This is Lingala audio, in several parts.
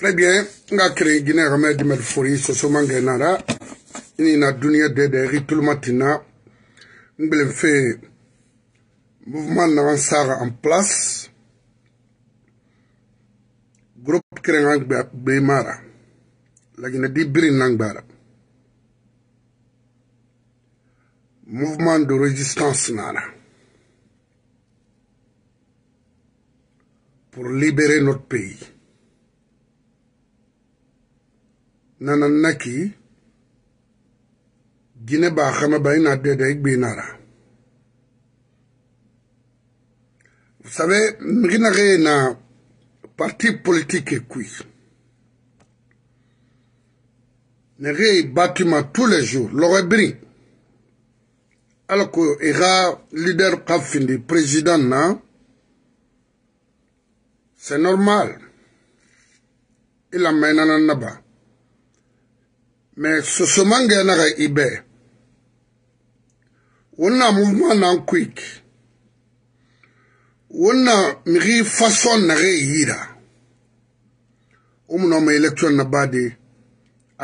Très bien, On a créé Guinée ramé di mel fori soso mangé a Ini na dunia de le matin. On Ngbele fait mouvement n'avansara en place. Groupe kere nga bemara. La Guinée di brin nangbara. Mouvement de résistance nara. Hein. Pour libérer notre pays. nanan naki gine ba xama ba ina deda i gbinara vous savez migina xe na parti politique kui ne xe batiment tous les jours loxe biri ala ko i xa leader xa findi président na c'est normal i lamainana naba mɛ soso man gɛna ka i bɛɛ wonna movement nan quick wonna mixi façon naxe yira umunoma election na bade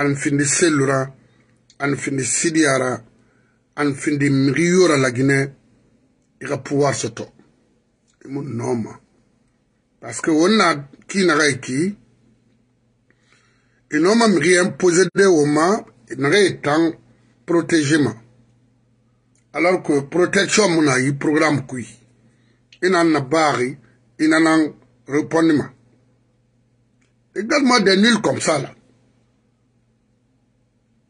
an findi sellura an findi sidiyara an findi mixi yora lagine i xa pouvoir soto imu noma parce que wonna kinaxa i ki inoma migi imposede wo ma nage ye tan protégé ma alors que protection mu na yi programme kui i na na baari i na na répondre ma également des nuls comme ça là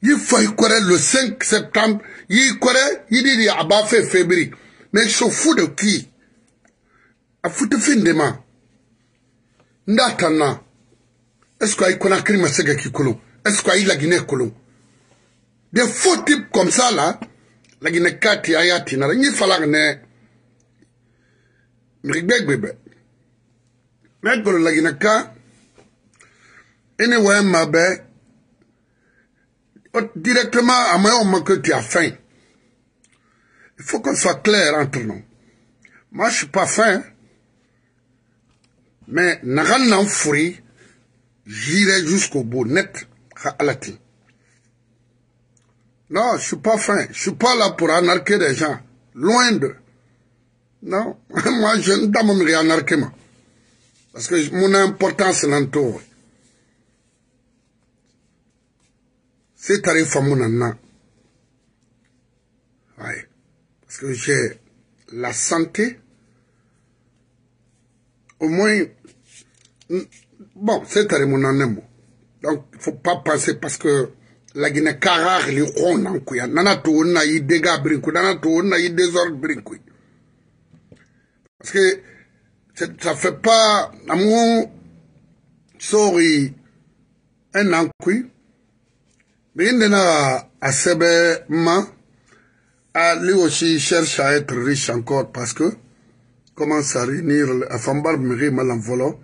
yi fa i kɔrɛ le 5 septembre yi kɔrɛ yi di di a b'a fɛ février mais so fu de qui a futi fin de ma n da ta na est ce que ayi konakiri ma se ka k'i kolon est ce que ayi laginɛ kolon des faux types comme ça là laginɛ ka ti a y'a tina la n yi fala ne miri gbɛgbɛ bɛ mɛ golo laginɛ ka i ni wɛ ma bɛ directement à moi on manque que tu as faim il faut qu'on soit clair entre nous moi je suis pas faim mais nagan nan furi J'irai jusqu'au bout, net, à Alati. Non, je suis pas fin. Je suis pas là pour anarquer des gens. Loin de... Non, moi, je ne même pas anarquer, Parce que mon importance l'entoure. C'est tarif à mon âme. Ouais. Parce que j'ai la santé. Au moins, Bon, c'est mon anemo. Donc, il ne faut pas penser parce que la Guinée carare li ron en couille. Nana tout on a eu des dégâts brincou, nana on a eu des ordres Parce que ça ne fait pas, à mon sorry, un an Mais il y a assez ma, à ah, lui aussi cherche à être riche encore parce que commence à réunir, à faire mal en volant.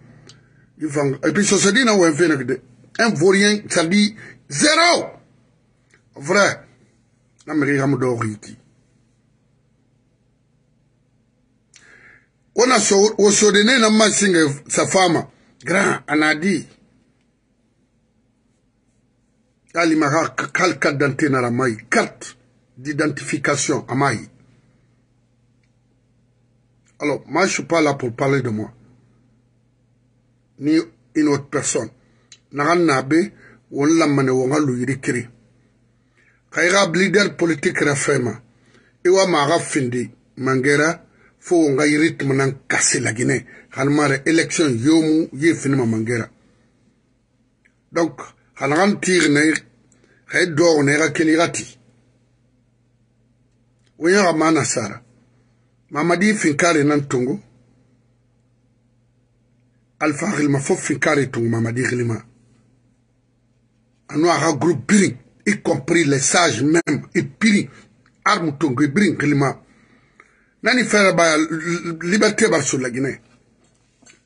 Et puis, ça se dit, un vaurien, ça dit zéro. Vrai. On a ordonné la sa femme. Grand, on a dit. Ali m'a d'identité à la d'identification carte d'identification maille. Alors, moi je suis pas là pour parler de moi. ni une autre personne naga nabe won lamane wonga luyiri kiri ka i ga leader politique ra fema i wa maga findi mangera fo wonga yiri tumunan kasi lagine hanmare election yomu ye finima mangera donc hanagan tirne ka i dogne i ga keni i ga ti wo yaga ma nasara mamadi finkari nan tungu alpha xilima fo finkare tunguma madi xilima anu axa groupe biring y compris les sages même i biring arme tungu i biring xilima nani fere baya liberté bar sur la guinée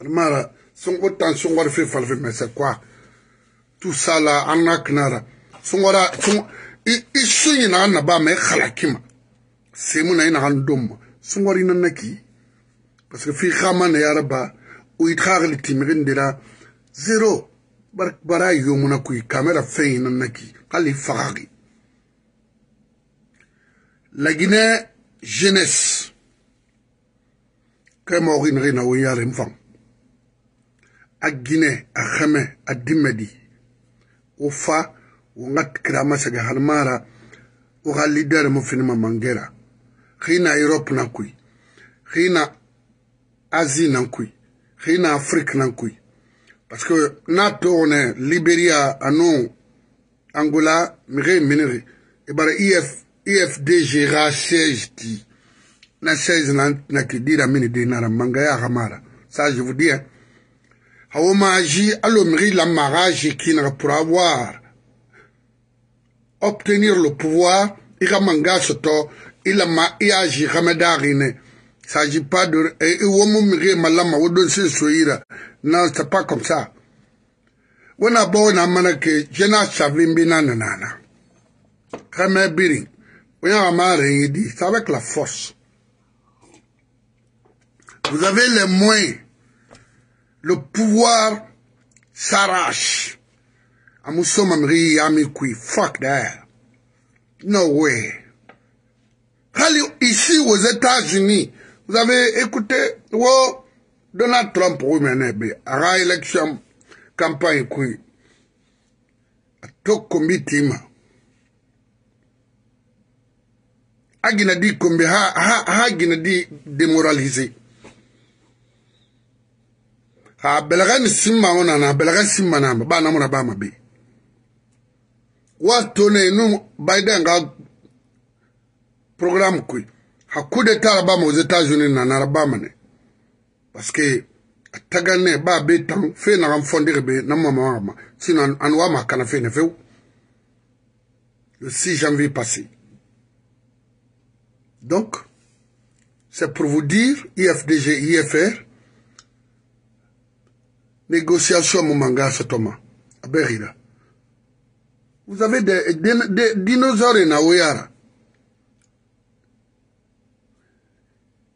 mara songo tension war fe fal fe mais c'est quoi tout ça là anak nara songora song i sunyi na na ba me khalakima semuna ina handum songori nanaki parce que fi khama ne ya rabba ويتخاغل تيمغن دلا زيرو برك براي يومنا كوي كاميرا فين النكي قال لي لجنة جنس جينيس كما غين غينا ويارهم فان أجيني أخمي أدمدي وفا ونغت كراما سجا هرمارا وغال ليدر مفنما مانجيرا خينا ايروب ناكوي خينا أزي ناكوي hina afrique nan kuy parce que na toone liberia ano angola mixe minixi i bara if ifdg xa siège ti na siège na, na ki dira mini di nara mangaya xamara ça je vous dis hein. hawo maji alo mixi lamaxa ji kinaxa pour avoir obtenir le pouvoir i xa manga soto i lama i a ji xame daxine Il s'agit pas de... Non, c'est pas comme ça. On a beau na jena nanana. biring, On a marre dit, c'est avec la force. Vous avez les moyens. Le pouvoir s'arrache. Fuck that. No way. ici aux États-Unis, Vous avez écouté wow, Donald Trump à élection campagne qui a tout comité a gina di kombe ha ha ha gina di demoraliser ha belaga ni simma ona na belaga simma na ba na mura ba ma be wa to ne no biden ga program kui hakkude coup d'État aux États-Unis nanara ba parce que a ba betan fe naxam fondire be na mama ma sino nan anwa ma kana ne few le 6 janvier passé donc c'est pour vous dire IFDG IFR négociation mon manga sotoma Thomas. vous avez des, des, dinosaures na oyara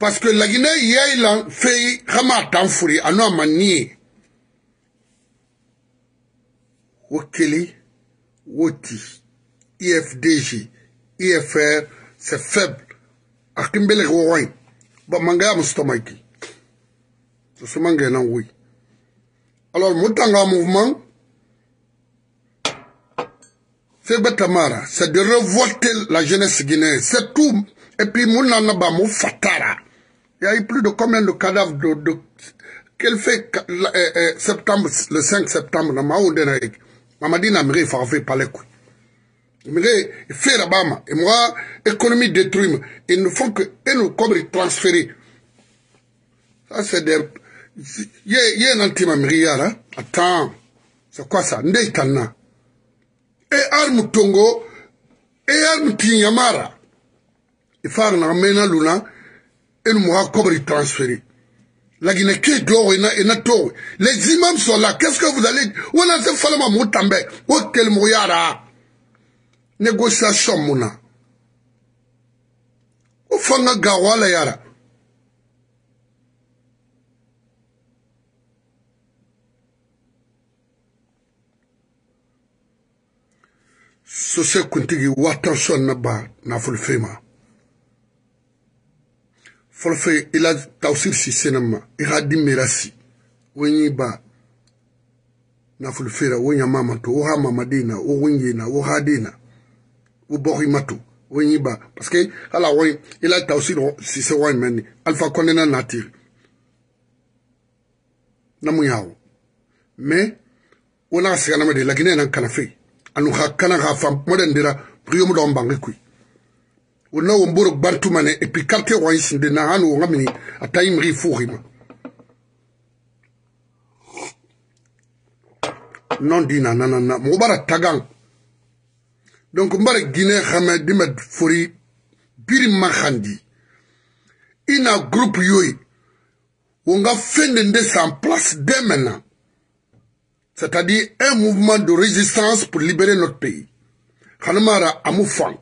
parce que la Guinée yai la fait xama tan furi à ah nos manières. Okeli, Woti, IFDG, IFR, c'est faible. Akimbele ah, Wawai, ba mangaya mustomaiki. C'est ce mangaya nan oui. Alors, Moutanga mouvement, c'est Betamara, c'est de revolter la jeunesse guinéenne, c'est tout. Et puis, Mounanaba Moufatara. fatara. Il y a eu plus de combien de cadavres de, de fait euh, euh, septembre, le 5 septembre, dans ma na hiki mamadi na il farfe pale parler. fait la bama. et moi économie détruite Il ne font que nous comme ça c'est des Il y a un anti hein. attends c'est quoi ça ndei y et arme tongo et arme tinyamara faut na mena luna enu mo akobre transféré la guinée qui dowe na na towe les imams sont là qu'est-ce que vous allez wala se fala ma mutambe o kel mo yara négociation muna o fanga ga wala yara sose kuntigi wa tension na ba nafolofema Fulfe, ila ta usil si senama, iradi merasi. Wenye ba, na fulfe la, wenye ma mato, ou ha mamadina, ou wenye na, ou ha dina, ou bohi mato, wenye ba. Paske, ala wenye, ila ta usil si se wenye menye, alfa kwenye nan atil. Nan mwenye a ou. Me, ou nan a segana mwede, lakine nan kana fe, anou ka kana gha fam, mwede ndira, priyo mdo mbangi kwi. wona wo mboro gbantumane et puis quartier wayisinde de hano wonga mini ata yimri non dina nanana mogo bara tagan donc guiné xamé di met fori biri maxandi ina groupe yoyi wonga fende nde en place dès maintenant c'est-à-dire un mouvement de résistance pour libérer notre pays xanamara amu fang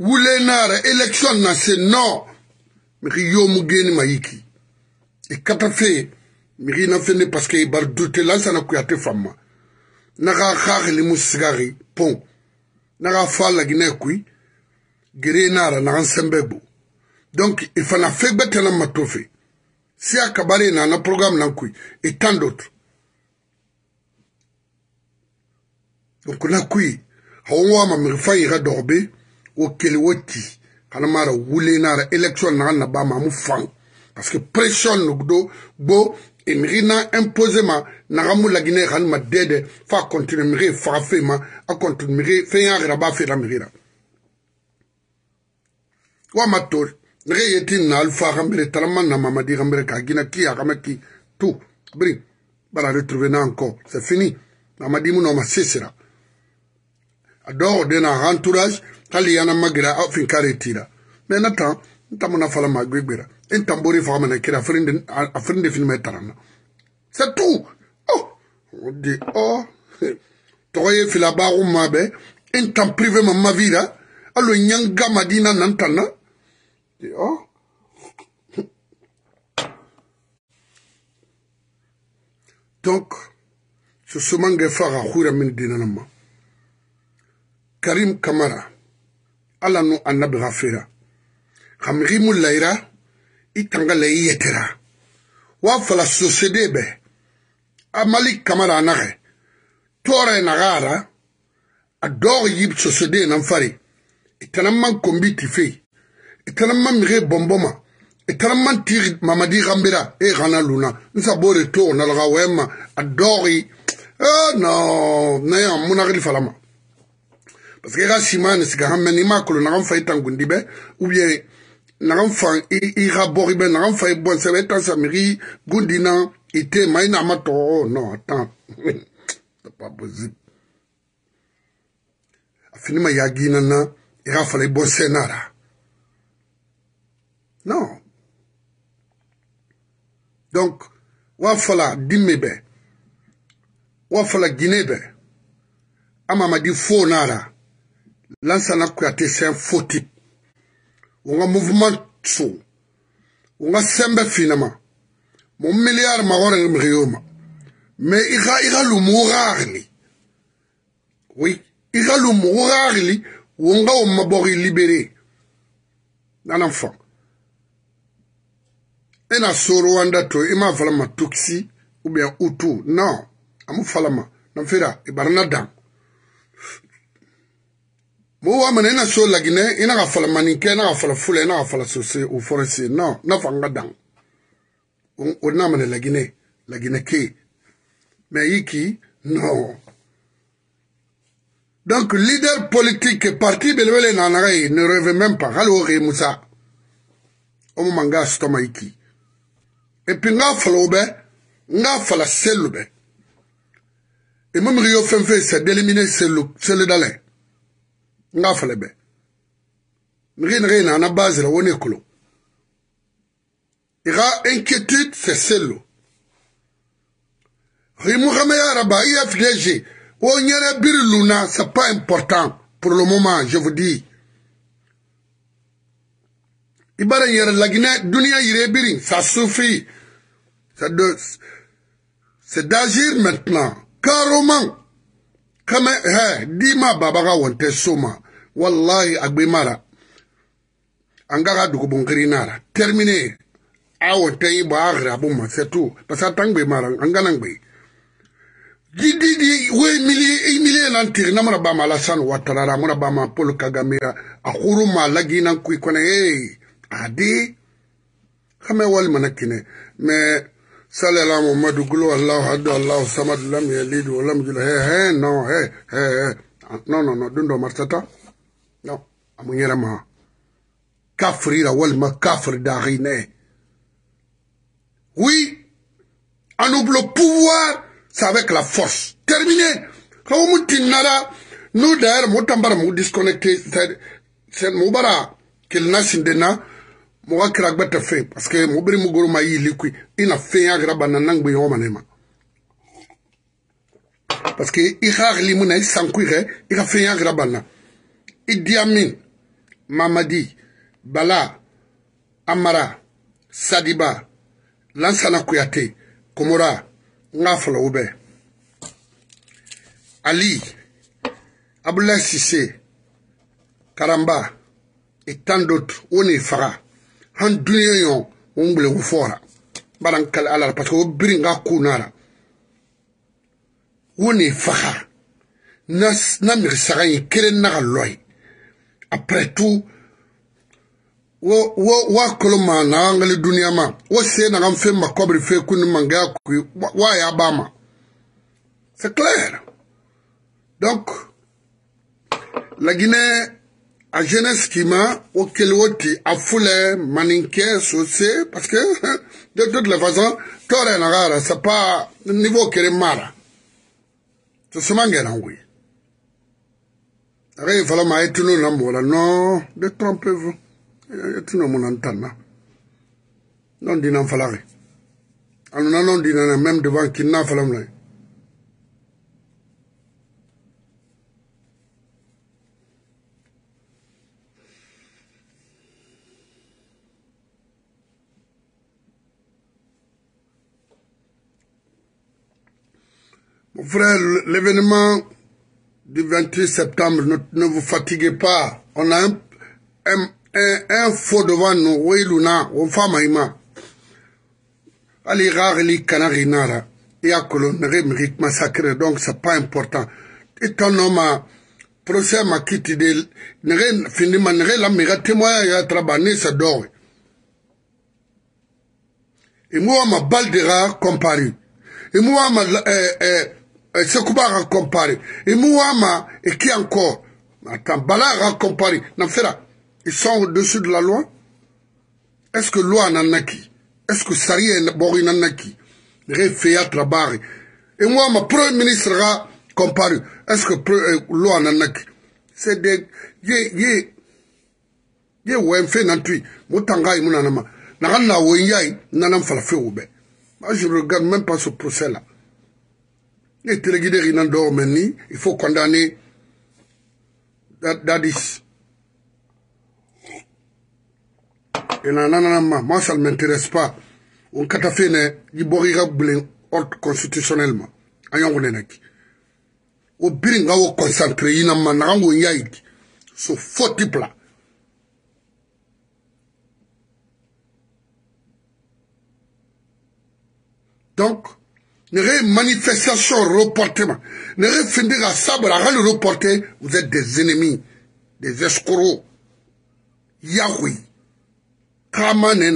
wulenare election na se no mixi yomu genima yiki i e kata fe mixi na fene parce que i bari dute lansana kuyate famma naxa xaxilimu sigaxi pon naxa fa lagine kui gere nara naxan sembe gbo donc i e fana fe gbetena mato fe si a kabare na na programme nan kui et tant d'autres donc na kui xawon wama mixi fa yixa doxo be okele woti kana mara wule nara election na na ba fang parce que pression no do bo enrina imposé ma na ramou la guinée kan ma dede fa continuer mire fa fe ma a continuer mire fe ya raba fe la wa mator mire yeti na alfa ramere talman na mamadi ramere ka gina ki ya kamaki tout bri bara retrouver na encore c'est fini mamadi mu no ma sesera adore de na entourage hali yana magira afin kare tira me na ta nta muna fala ma gbegbera in tambori fa mana kira afrin afrin de filme tarana c'est tout oh de oh toye fila ba ko mabe in tam privé ma mavira allo nyanga madina nan tanna de oh donc so somange faga hura min dinanama karim kamara ala nu annabi xa fera xa miximu layira i tanga layi yetera wa fala sosede be a mali kamara a naxe toore naxaara a doox yib sosede nan fari itana man kombi ti fei itana man mixe bonboma itana man tixi mamadi xanbira e xana luna nsa bore toxo nalaxa wema a dooxi eh, non nayan munaxili falama parce que i ka siman ni sigi han mɛ n'i m'a kolo naga n fa i tangundi bɛ ou bien naga n fa i ka bɔgi bɛ naga n fa i bɔn sɛbɛ i tan samiri gundi na i te ma i n'a ma tɔgɔ oh, non attends c'est pas possible a fini ma yagina na i ka fala i bɔ sɛ na ra non donc wa fala dimi bɛ wa fala gine bɛ ama ma di fo na ra lansana kuyate sɛn foti o ŋa mouvement so o ŋa sɛn bɛ finama mo milliard ma ɣɔrɛŋ migi yo ma mɛ i ka i ka lumugu ɣaɣili oui i ka lumugu ɣaɣili wo ŋa o mabɔgi libere nana fa e na soro wanda to i m'a fala ma tuksi ou bien utu non a mu fala ma na fera i bari na dan mo wa mana ina so laginɛ ina ka fala maninkɛ ina ka fala fula ina ka fala sose o forese non n'a fɔ an ka dan o n'a mana laginɛ laginɛ ke mɛ yiki non donc leader politique parti belebele na naga ye ne rêve même pas hali o ke musa o mo manga sitɔma yiki et puis n ka fala o bɛ n ka fala selu bɛ et même que yo fɛn fɛn c'est d'éliminer selu selu dalɛ n k'a fɛlɛ bɛɛ nege nege na na base la wo ne kolo i ka inquiétude c'est celle rimugame ya raba i ya fidège wo ɲɛrɛ biri luna c'est pas important pour le moment je vous dis i bara ɲɛrɛ laginɛ duniya yire biri ça suffit c'est de c'est d'agir maintenant carrément kama he di ma baba ka wɔn tɛ so ma wallahi a gbe ma la an ka ka dogo bonkiri na la termine a wɔn tɛ yi bɔ a ɣira bo ma sɛto parce que a tan gbe ma la an kana gbe di di di we mili mili lan tiri na mura ba ma la sanu wa tarara mura ba ma polo kagame a huru ma lagi nan kui kɔnɔ ee a di kama walima na kene mais صلى الله محمد قل الله أحد الله الصمد لم يلد ولم يولد non هي نو هي non نو نو نو Non. مرتتا نو أمونيرا ma Oui, on ouvre le pouvoir, c'est avec la force. Terminé. Nous, nous sommes disconnectés. C'est Moubara, qu'il n'a mɔgɔ kira gbɛ tɛ fɛn paseke mɔgɔ bere mugoro ma y'i likui i na fɛn ya kira bana na gbe ɲɔgɔn ma ne ma paseke i ka hakili mun na i sankui kɛ i ka fɛn ya kira bana i diya min mamadi bala amara sadiba lansana kuyate komora n k'a fɔlɔ o bɛɛ ali abulayi sise karamba et tant d'autres o e n'i faga han duniɲa yɔ wo n gwele ko fɔra bala n kali ala la parce que wo biri n ka ko na la wo ne faga na na miri saga ye kelen na ka lɔ ye après tout wo wo wa kolo ma na angali duniya ma wo se na kan fɛn ma kɔbiri fɛn kun ma nka ku wa y'a ba ma c'est clair donc la guinée a jeunesse kima o kele o ti a fulɛ maninkɛ sose parce que de toute la façon tɔɔrɛ na ka yɛrɛ c'est pas niveau kere mara to suma ŋɛna koyi a ka ye fala ma a ye tunu na mɔgɔ la non de trompez vous e tunu mun na n tan na non dina n fala kɛ a nana non dina na même devant kidina fala mun na ye Mon frère, l'événement du 28 septembre, ne, ne, vous fatiguez pas. On a un, un, un, un faux devant nous. Oui, Luna, on fait maïma. Ali Rarli Canarinara. Et à Colonnerie mérite massacré, donc c'est pas important. Et ton homme a procès ma quitte de Nere finima Nere la mira témoin ya trabané sa dor. Et moi ma balde rare comparu. Et moi ma euh, euh, a eh, comparé? Et Mouama, et qui encore Attends, Bala rakompari. Namfera, ils sont au-dessus de la loi Est-ce que loi nanaki Est-ce que Sari est bori nanaki refia trabari. Et moi, Mouama, premier ministre a comparé. Est-ce que euh, loi nanaki C'est des. Yé, yé. Yé, ouenfe nantui. Moutangaï mounanama. Naran la nan nanan falafé oube. Moi, je ne regarde même pas ce procès-là. Il faut condamner Dadis. Et non, non, non, moi, ça ne m'intéresse pas. On katafine il borira constitutionnellement. constitutionnel. on Au concentré, il pas So, faux Donc, ne manifestation reportée. ne à sabre, à le reporter. Vous êtes des ennemis, des escrocs. Yahweh. Kaman et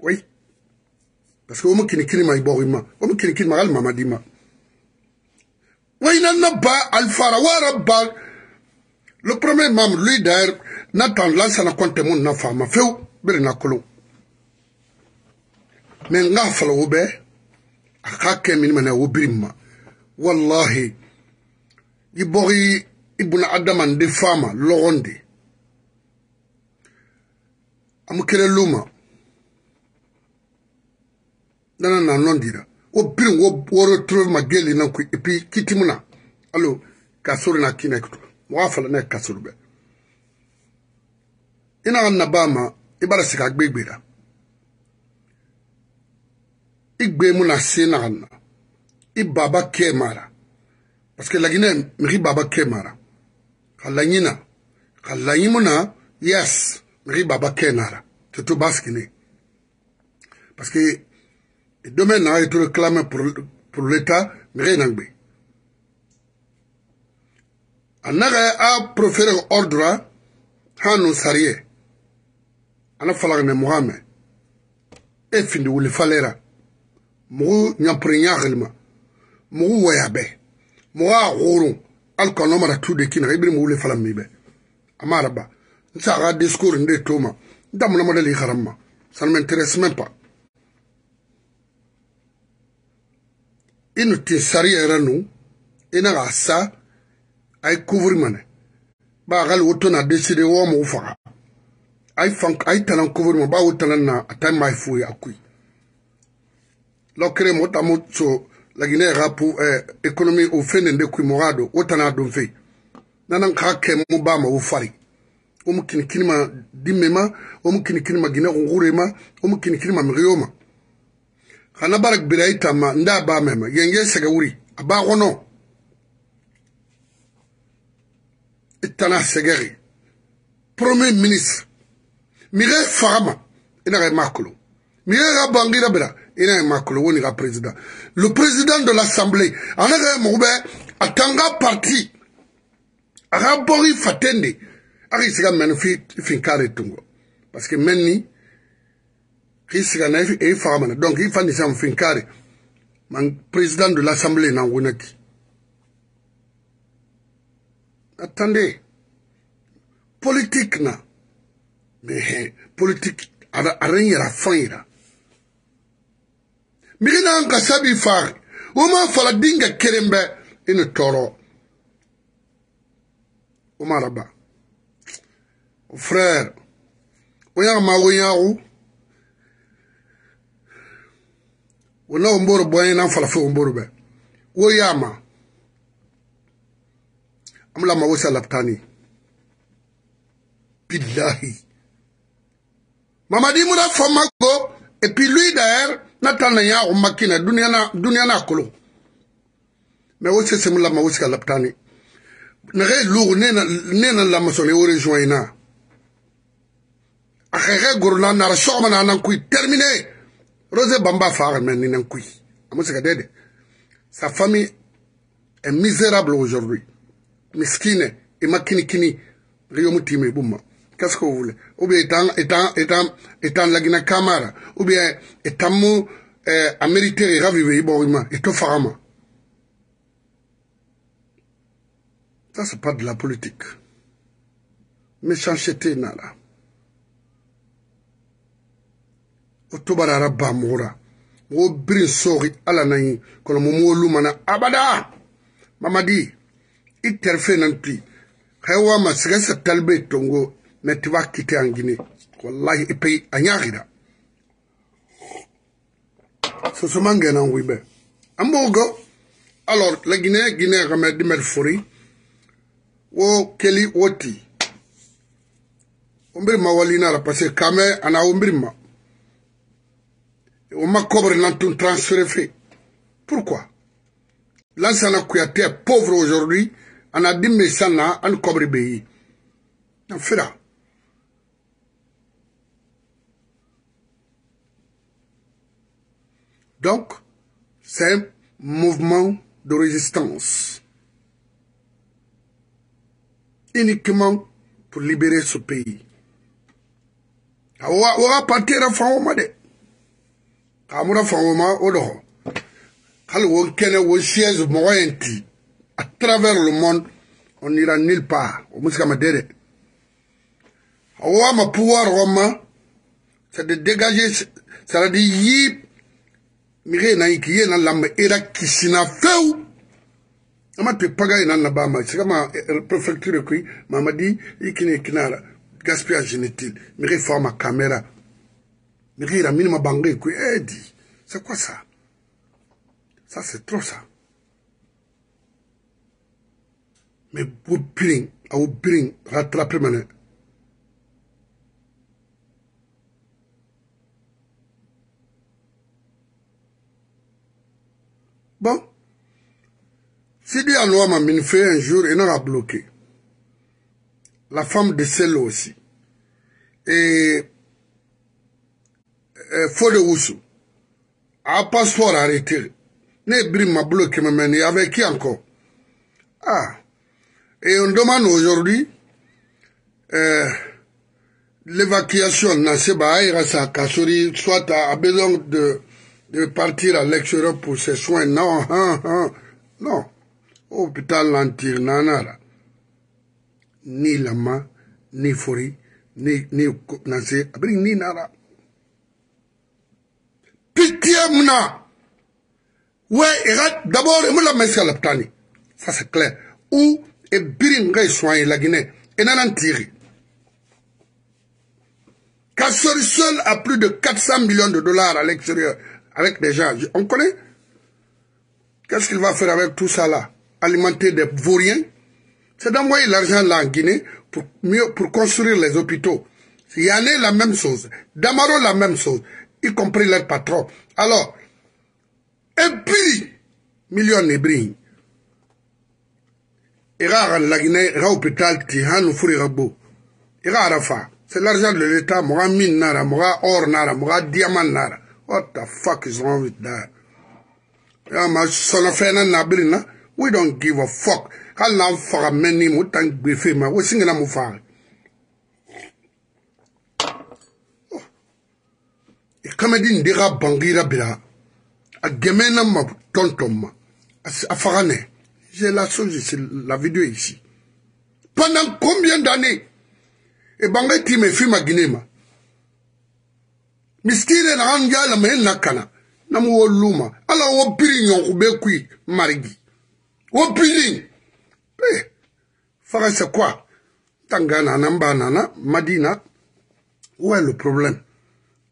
Oui. Parce que, vous qui n'est vous m'a iborima. me qui n'est m'a Oui, n'a pas, Le premier membre, lui, d'ailleurs, n'attend là, n'a mon enfant, ma fille, Mais n'a fallu hakɛ min mana wo biri ma wallahi i bɔgi i buna adamanden faama lɔgɔn de amu kele luma nana na nɔn dira wo biri wo wɔro toro ma na kui epi kitimu na alo kasoro na kina kutu mɔgɔ na kasoro bɛ ina na ba ma i b'a la sigi agbegbe la. igbe mu na se na na i baba ke mara parce que lagine miri baba ke mara kalanyina kalanyimuna yes miri baba ke nara tutu baskini parce que demain na et réclame pour pour l'état miri nangbe anaga a préféré ordre hanu sariye ana falagne mohamed e findi wuli falera mugu nyampere nyaxelima mugu wayabe mugu a xurun alka nomara tude kinaxa ibiri mugu le falammibe ama raba nsaxa discours nde toma ndamunamadali xaranma ça ne m'intéresse même pas i nu tin sariya yɛrɛ nu i na k'a sa a ye kuvuri mɛnɛ ba a ka wo to na deside wa mɔgɔw faga a ye fan a ye tana kuvuri ma ba wo tana na a ta ma ye foyi a koyi lo kere mo tamo so la guinée ga pu eh, économie o fene nde kui mogado o tana don fe nanan ka ke mo ba ma o fari o mo kini kini ma dimme ma o mo kini kini ma guinée ko ngure ma o mo kini kini ma mriyo ma kana barak birai tama nda ba ma ma yenge sega wuri aba gono itana segeri premier ministre mire fagama ina ga makolo mire ga bangira bra ina ye makolo woni ka président le président de l'assemblée ana ka ye mogo bɛ a tanga parti a ka bɔgi faten de a ka i siga mɛni finkare tungo parce que mɛn ni k'i siga na i faga mana donc i fa ni sam finkare man président de l'assemblée na wonaki attendez politique na mais politique ara ara yɛrɛ fan yira migi nan ka sabi fari woma fala dinga kelen bɛ i ni tɔɔrɔ o maraba frère o yaga maago yagu o na womboro bɔɲe nan falafe womboro bɛ wo yama amla mago sa labtani billahi mamadi muna fama go et puis lui d'ailleurs natala na yango makina dunia na dunia na kolo me semula ma wo laptani na ge lugu nena na la masole wo rejoina a ge na ra na nan kui terminé rose bamba fa men ni nan kui amo dede sa famille est misérable aujourd'hui miskine et makini kini riyo mutime bumma qu'est-ce que vous voulez Ou bien étant, étant, étant, étant la Guinée ou bien étant euh, amérité et ravivé, et tofarama. Ça, c'est pas de la politique. Méchanceté, nala. Otobarara bamura. Mo brin sori ala nayi, kono mo mo lumana abada. Mamadi, iterfe nanti. Kaiwa ma sigasa talbe tongo mais tu vas quitter en Guinée. Wallah, le pays, à Ce sont dire. en Ambogo. Alors, la Guinée, Guinée, de Melfori. Wo, Kelly, Woti. walina la, parce que Kame, ana Ombirma. On m'a cobré dans tout transféré. Pourquoi? L'ancien acquis pauvre aujourd'hui. On a dit, mais ça n'a, on cobre On Donc, c'est un mouvement de résistance. Uniquement pour libérer ce pays. Awa partir à Fawamade. Kamura Fawama Odoho. Kalwokene au siège Moenti. À travers le monde, on n'ira nulle part. Au Muskamadere. Awa ma pouvoir Roma, c'est de dégager, c'est-à-dire mire euh, na yiki ye na lamba era kisina feu ama te paga ye na na ba ma sika ma prefecture kui mama di ikine kinara gaspillage inutile mire fa ma camera mire ira minima bange kui edi c'est quoi ça ça c'est trop ça mais pour bring au bring rattraper maintenant Bon. Sidi Anoua m'a fait un jour et a bloqué. La femme de celle aussi. Et, et euh, Fode Oussou. A passeport arrêté. Nebrim m'a bloqué, mais avec qui encore Ah. Et on demande aujourd'hui euh, l'évacuation dans ces baïras à Kassori, soit à, à besoin de de partir à l'extérieur pour ses soins. Non, hein, hein. non, non. Hôpital Lantir Nanara. Ni Lama, ni Fori, ni, ni Nansi, ni Nara. Pitié, mna. Ouais, d'abord, il la messe à l'hôpital. Ça, c'est clair. Où et birin, soigné la Guinée. Et n'en tirer. Kassori seul a plus de 400 millions de dollars à l'extérieur avec des gens. On connaît. Qu'est-ce qu'il va faire avec tout ça là Alimenter des vauriens C'est d'envoyer l'argent là en Guinée pour, mieux, pour construire les hôpitaux. Yanné, la même chose. Damaro, la même chose. Y compris leur patron. Alors, et puis, millions Il Ira à la Guinée, ira hôpital, l'hôpital, tihan ou Il Ira à Rafa. C'est l'argent de l'État, mine or nara, diamant What the fuck is wrong with that? Yeah, my son of Fena Nabilina, we don't give a fuck. How long for a many mutant griffin, man? We're singing a mufar. Oh. E kamedi ndira bangira bila. A gemena ma tonton ma. A farane. J'ai la chose ici, la vidéo ici. Pendant combien d'années? Et bangay ti me fume à Guinée, ma. miskine na gan la me na kana na muoluma woluma ala wo piri nyon be marigi wo piri eh fara se kwa tangana mbana na madina wo est le problème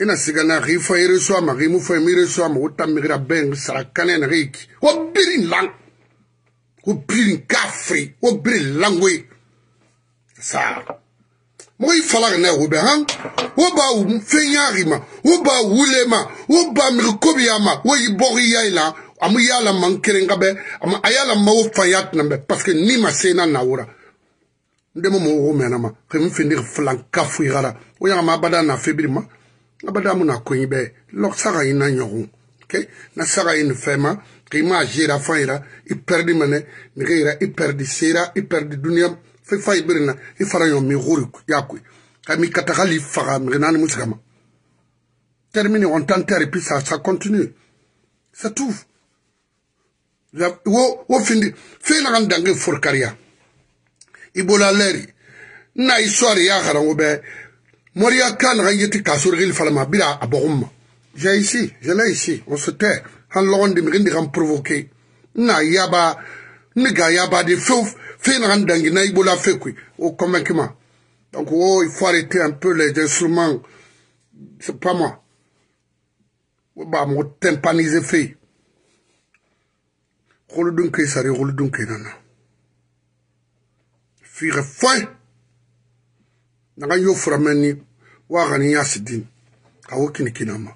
ina sigana ri fo ire so ma ri mu fo ire so ma utamigira ben sara kanen riki wo piri lang wo piri kafri wo piri langwe sa moyi falaka na wo bɛ han wo b'a fɛnyari ma wo b'a wule ma wo b'a mirikobi ya ma wo y'i bɔri ya yi la amu y'a la man kelen ka bɛ amu a y'a la ma wo fa ya tina bɛ parce que ni ma se na na wora n dɛmɛ mɔ wo mɛnna oh, ma ka n findi filan ka fu yara o y'a ma abada na febiri ma abada mu na ko yi bɛ lɔk saga yi na ɲɔgɔn ok na saga yi ni fɛn ma ka i ma a zera fan yira i pɛridi mɛnɛ nege yira i pɛridi sera i pɛridi duniya fe fa i e berena i e fara yo mi gori yakwe kami katagali faga mgenani musigama termine on tantere puis ça ça continue c'est tout wo wo findi fe na kan dange forkariya ibola leri na histoire ya garango be moriya kan kan yeti kasurgil falama bira abogumma j'ai ici je l'ai ici on se tait han logondi mgendi kan provoquer na yaba niga yaba de fouf fina kan dangi na ibola fe kui au oh, convainquement donc oh il faut arrêter un peu les instruments c'est pas moi oh, ba mo tympaniser fe xolu dun kay sari xolu dun kay nana fi ga foy naga yo furamani wa gani ya sidin kawo kini kinama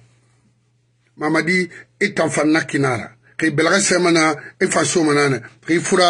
mamadi itanfanna kinara kai belga semana ifasomana na kai fura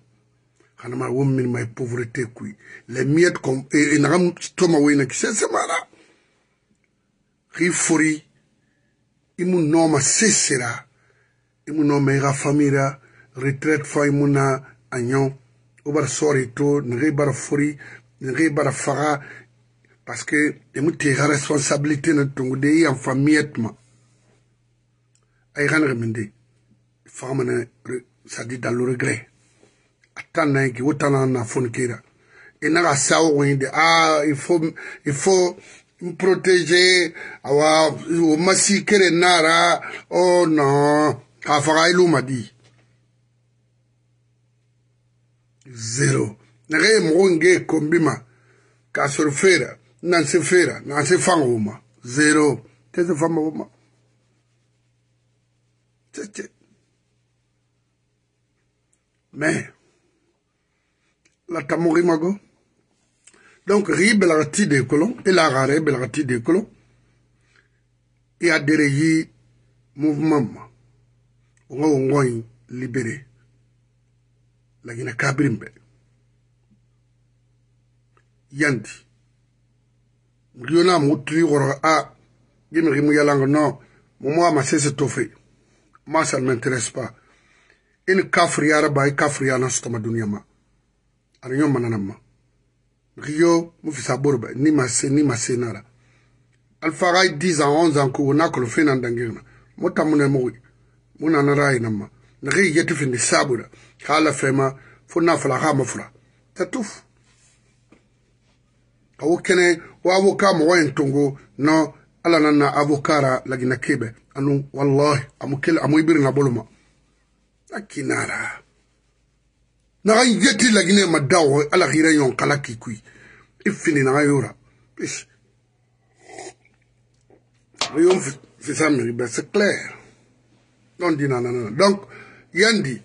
kanama wonmin ma pauvreté kuy les miettes comme e nagam toma woynaki sese mara hi fori imu noma sesera imu noma famira retraite fa imu na a ñaw o to fori nagi faga parce que imu teiga responsabilité na tongu de de ne Ça dit dans le regret tan na ki wo tana na fonikera ina e ka sa wo de ah il faut il faut protéger awa o masi kere nara oh non ka faga ilu e madi zero nage mɔgɔ nge kombi ma k'a sɔrɔ fera nan se fera nan se fanga o ma zero tɛ se fanga o ma tɛ tɛ mais la mago. Donc, la belarati de colon, et la rare belarati de colon, et adhérer mouvement, on va libérer la Guinée Kabrimbe. Yandi. Mriona mutri wora a, gimri mouyalango non, moi ma c'est toffé. Moi ça ne m'intéresse pas. Une kafriara by bah, kafriana stomadunyama. ara ɲɔ manana ma maki mu fisa boro ni ma ni ma nara alfa ga 10 ans 11 ans ko na kolo fena ndangirna mo tamune mo mo nana rai na ma naki yetu fini sabura kala fema funa fala ha ma tatuf awo kene wa avoka mo wa ntongo no ala nana avokara lagina kebe anu wallahi amukele amuibiri na akinara naga yeti lagine ma dawo ala gira yon kala kikui ifini e naga yora ish yon fisamiri ben c'est clair non dina nanana donc yandi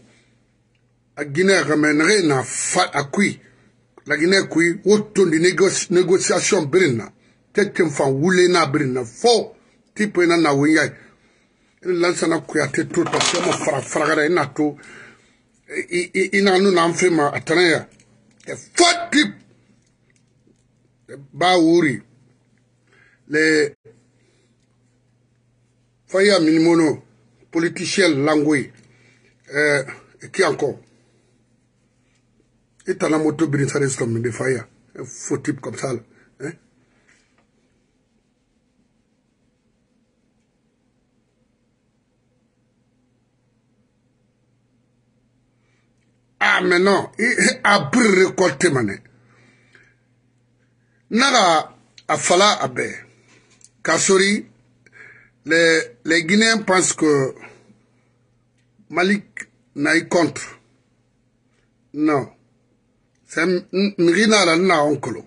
a guinée kame naga na fa a kui lagine kui wotondi négociation birin na teten fan wule na birin na fo tipo ina na wengai lansana kuyate to tasema fara faragara ina to I nan nou nan fèman, atanè ya, e fò tip, e ba wouri, fò ya minimono, politichèl, langwe, e, ki ankon, etan la moto bilinsare skom mende fò ya, fò tip kom sal. ah maintenant après récolter mané naga a fala a bɛɛ k'a sori les les guinéens pensent que malik na i contre non c'est migi na ra na on kolo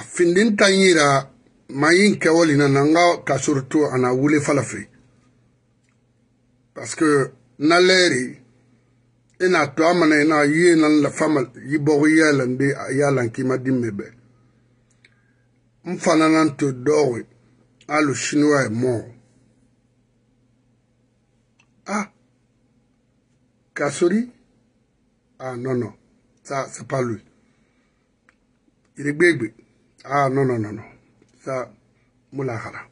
a findin ta yira ma yin kɛwali na na nga ka sori to a na wuli fala fe parce que na lɛri ina e to amana ina e yi nan la fama yi bogo yalan de yalan kima dimme be mfana nan to dowe alu chinois est mort ah Kassori ah non non ça c'est pas lui il est bébé ah non non non non ça Moulahara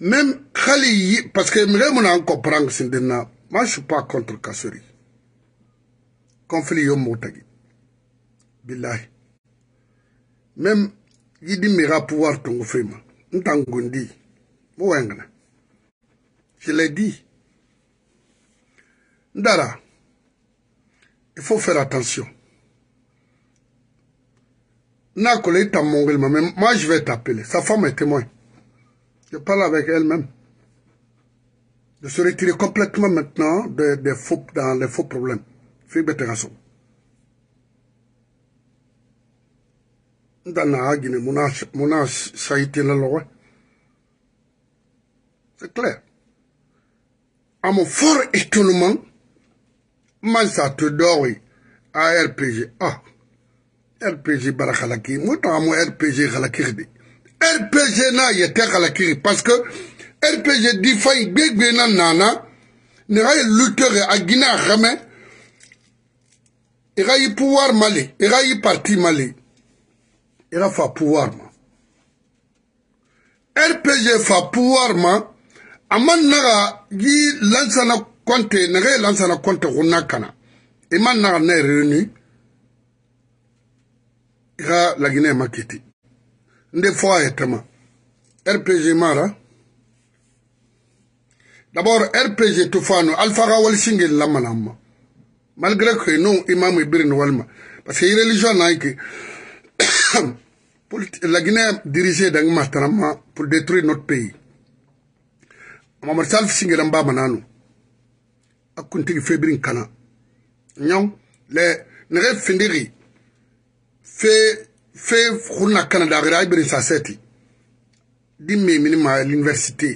même hali parce que mire mu na comprendre sindina moi je suis pas contre kasori conflit yo mo tagi billahi même yidi mira pouvoir tongo fema ntangundi mo wengna je l'ai dit ndara il faut faire attention na kola itamongeli ma mais moi je vais t'appeler sa femme est témoin Je parle avec elle-même. De se retirer complètement maintenant des faux, dans les faux problèmes. loi. C'est clair. À mon fort étonnement, Mansa Tudori à RPG. Ah, RPG Barakalaki. Moi, à mon RPG Galakirdi. rpg n'a ye tɛ kalakiri parce que rpg difa yi gbegbe na nana ne ka ye luttere a guinée a xɛmɛ i ka yi pouvoir ma le i ka yi parti ma le i ka fa pouvoir ma rpg fa pouvoir ma a ma naga yi lansana kɔnte ne ka ye lansana kɔnte ko na kana i ma naga ne réuni i ka laginɛ ma kete nde foyetema rpg mara d'abord rpg tufano Alpha wal singel lamanamma malgré que non, imam ibirin walma parce que religion nayi que. la guinée dirigée d'un matrama pour détruire notre pays mamad salf singel bamananu a kuntigi febrin kana ñom le nexe findigi fe fe xurna canada xira ibere sa seti di meminima l'université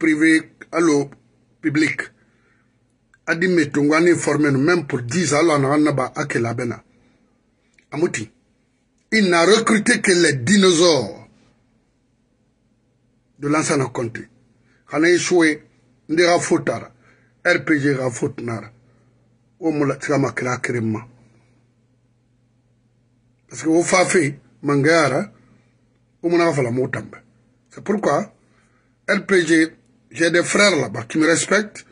privé alo public adi me tungu ani formenu même pour 10 alo anaxa naba a ke labena amuti il n'a recruté que les dinosaures de l'ansana conté xana i suwe ndi xa fo tara rpg xa fo tunara wo mula sigama kira kirin ma parce que vous fa mangara omona ka fala mo c'est pourquoi LPG j'ai des frères là-bas qui me respectent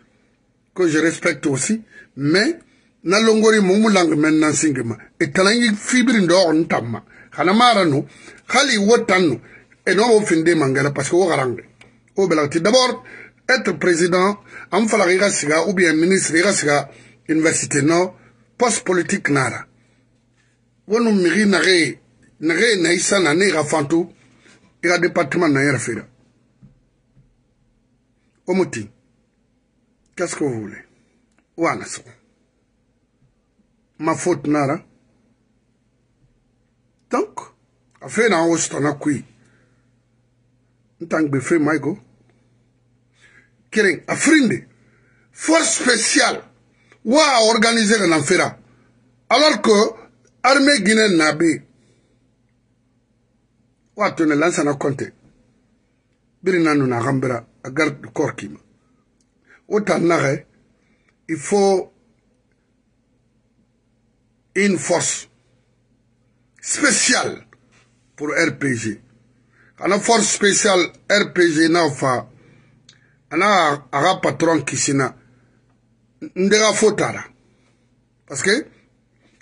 que je respecte aussi mais na longori mo mu lang men nan singema e talangi fibri ndo on tamma kana mara khali wotanno e no mangala parce que wo garang wo belati d'abord être président am fala ga siga ou bien ministre ga siga université no poste politique nara wani miri nage nage na isa na ne ka fanto i ka departement na yɛrɛ fera o mo ten qu'est-ce que vous voulez o an ka sɔgɔ ma faute nara donc a fe na wo sɔtɔna koyi n tan gbe fe maigo keren a firinde force spéciale wa a organiser ka na fera alors que armée guinéenne na be wato ne lansana konte biri nanu na gambira a garde du corps kima wo tal naxe il faut une force spéciale pour rpg xana force spéciale rpg na fa ana axa patron kisina ndega fo tara parce que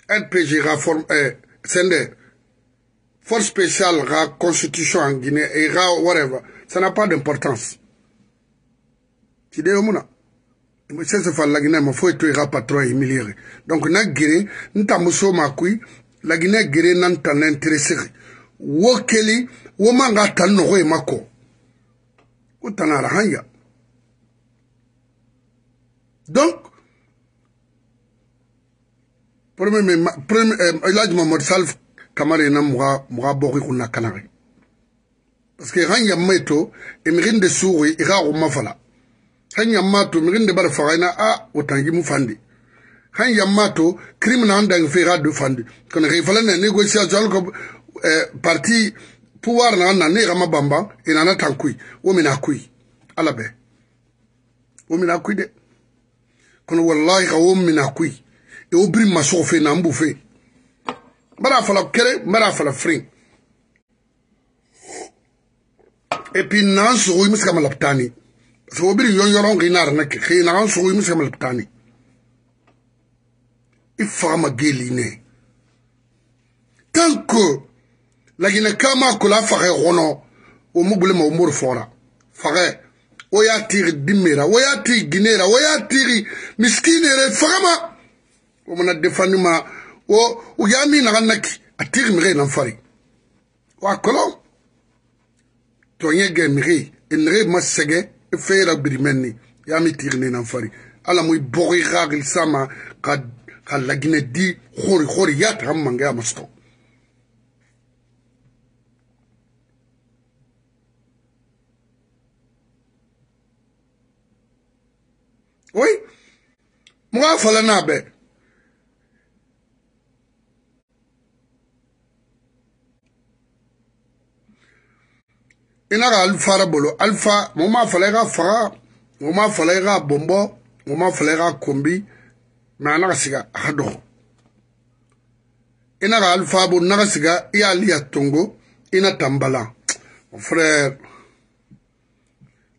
LPG ra forme eh, sende force spéciale ra constitution en Guinée et ra whatever ça n'a pas d'importance ti de muna sese fa la Guinée ma fo to ra patron humilier donc na Guinée nta muso ma kui la Guinée Guinée nan tan intéressé wo keli wo manga tan no e mako o tanara hanya donc premier mais premier eh, El Hadj Mamadou Salif Kamara na mwa mwa bori kuna kanare parce que hanya meto e souri ira e irago mafala hanya mato de bar fagaina a otangi mu fandi hanya mato crime na andang fera de fandi kono re fala na négociation ko eh, parti pouvoir na e na ne rama bamba ina na tankui wo mina kui alabe wo mina kui de kono wallahi ka wo mina kui eobiri masɔgɔ fe na n b'u fe n b'a fala kere n b'a fala firi et puis n'an sogo i bɛ se ka mala taani parce que obiri yɔn yɔrɔ k'i n'ara ne kɛ k'i n'an sogo i bɛ se ka mala taani i faga ma geli ne tant que laginɛkan m'a kola faga kɔnɔ o mu bolo ma o mori fɔra faga o y'a tigi dimera o y'a tigi ginera o y'a tigi miskine yɛrɛ faga ma. womana defandi ma wo uyami naganaki atiri mire nanfari wakolo toyege mire enire masege efeera birimenni yami tirine nanfari ala mo ibori xaxil sama ka ka lagine di xori xori yataxa mange amasto oy moxa falana bee i n'a ka alifara bolo alifa mo ma fala i e ka faga mo ma fala i e ka bɔnbɔ mo ma fala i e ka kɔnbi mɛ a n'a ka siga a ka dɔgɔ i n'a ka alifa bo n'a ka siga i y'ale ya tongo i na ta n bala mon frère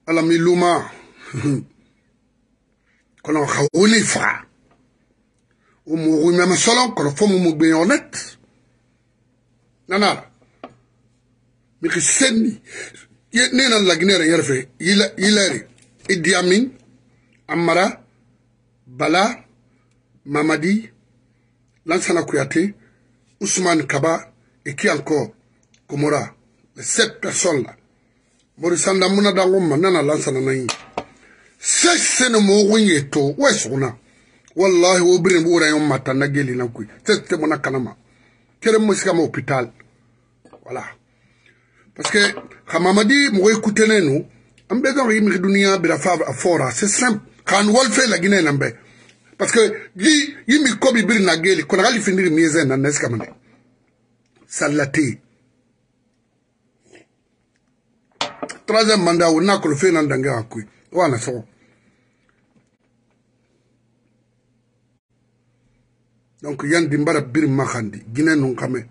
ala mi luma kɔnɔ ka o le faga o mo ko ɲamɛ sɔlɔ kɔrɔ fɔ mo mo gbɛnyɔrɔ nɛti nana. miki senni ne na lagine yɛrɛ yɛrɛ fɛ yilɛri idi amin amara bala mamadi lansana kuyate usman kaba et qui encore komora sept personnes là morisanda muna dango ma nana lansana na yi sɛs sene mogun ye to wɛ suguna wallahi wo birin bu wurayen mata na geli na kui sɛs te muna kanama kere mu sika ma hopital wala voilà. parce que hamamadi mɔgɔ i kutelen no an bɛ dɔn i miri duniya bira fa a fɔra c'est simple kan wal fe la gine nan bɛ parce que yi yi mi ko bi biri na geli kona gali findiri mieze na nes kamane sallate troisième mandat wo na kolo fe nan dange akui wa na so donc yan dimbara biri makandi gine nun kame